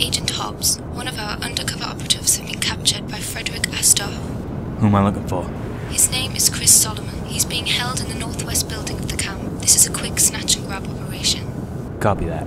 Agent Hobbs, one of our undercover operatives, have been captured by Frederick Astor. Who am I looking for? His name is Chris Solomon. He's being held in the northwest building of the camp. This is a quick snatch and grab operation. Copy that.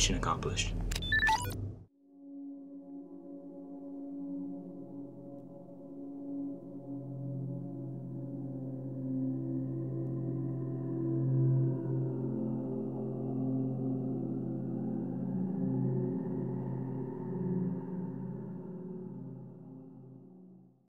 Mission accomplished.